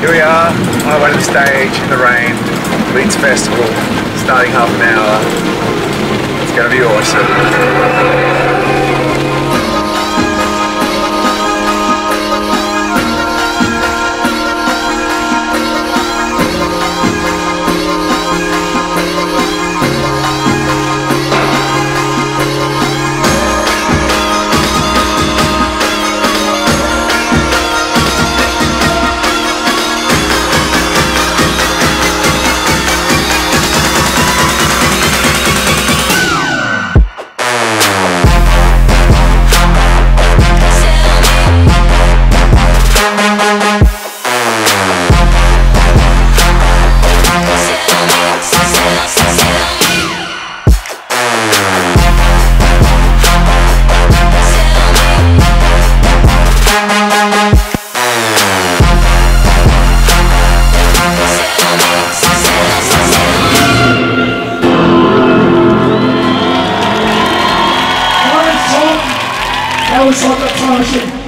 Here we are, highway to the stage in the rain, Leeds Festival, starting half an hour. It's going to be awesome. That was all the time.